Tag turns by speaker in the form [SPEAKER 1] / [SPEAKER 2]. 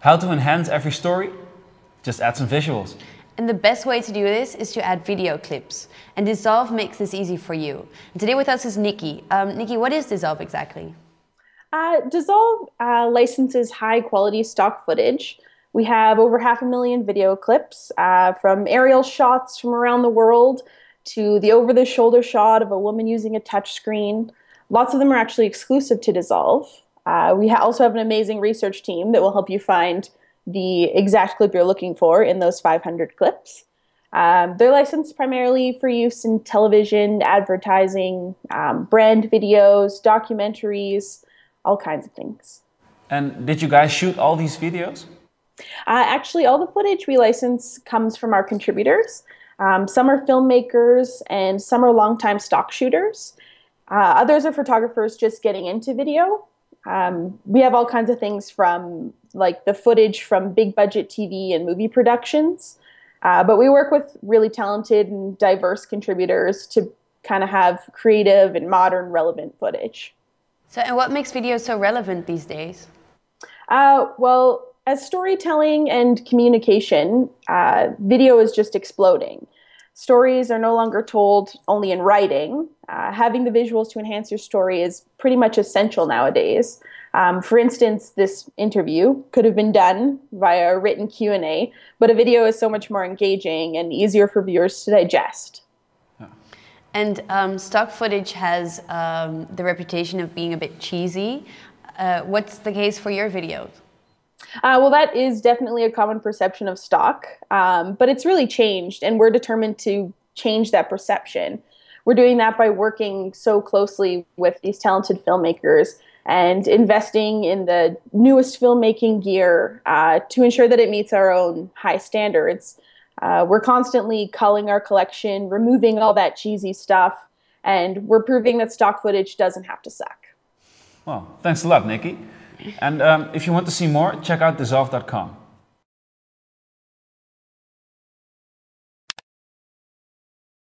[SPEAKER 1] How to enhance every story? Just add some visuals.
[SPEAKER 2] And the best way to do this is to add video clips. And Dissolve makes this easy for you. And today with us is Nikki. Um, Nikki, what is Dissolve exactly?
[SPEAKER 3] Uh, Dissolve uh, licenses high quality stock footage. We have over half a million video clips uh, from aerial shots from around the world to the over the shoulder shot of a woman using a touchscreen. Lots of them are actually exclusive to Dissolve. Uh, we ha- also have an amazing research team that will help you find the exact clip you're looking for in those 500 clips. Um, they're licensed primarily for use in television, advertising, um, brand videos, documentaries, all kinds of things.
[SPEAKER 1] And did you guys shoot all these videos?
[SPEAKER 3] Uh, actually, all the footage we license comes from our contributors. Um, some are filmmakers and some are longtime stock shooters. Uh, others are photographers just getting into video. Um, we have all kinds of things from like the footage from big budget TV and movie productions. Uh, but we work with really talented and diverse contributors to kind of have creative and modern relevant footage.
[SPEAKER 2] So, and what makes video so relevant these days?
[SPEAKER 3] Uh, well, as storytelling and communication, uh, video is just exploding. Stories are no longer told only in writing. Uh, having the visuals to enhance your story is pretty much essential nowadays. Um, for instance, this interview could have been done via a written Q&A, but a video is so much more engaging and easier for viewers to digest.
[SPEAKER 2] And um, stock footage has um, the reputation of being a bit cheesy. Uh, what's the case for your videos?
[SPEAKER 3] Uh, well, that is definitely a common perception of stock, um, but it's really changed, and we're determined to change that perception. We're doing that by working so closely with these talented filmmakers and investing in the newest filmmaking gear uh, to ensure that it meets our own high standards. Uh, we're constantly culling our collection, removing all that cheesy stuff, and we're proving that stock footage doesn't have to suck.
[SPEAKER 1] Well, thanks a lot, Nikki. And um, if you want to see more, check out dissolve.com.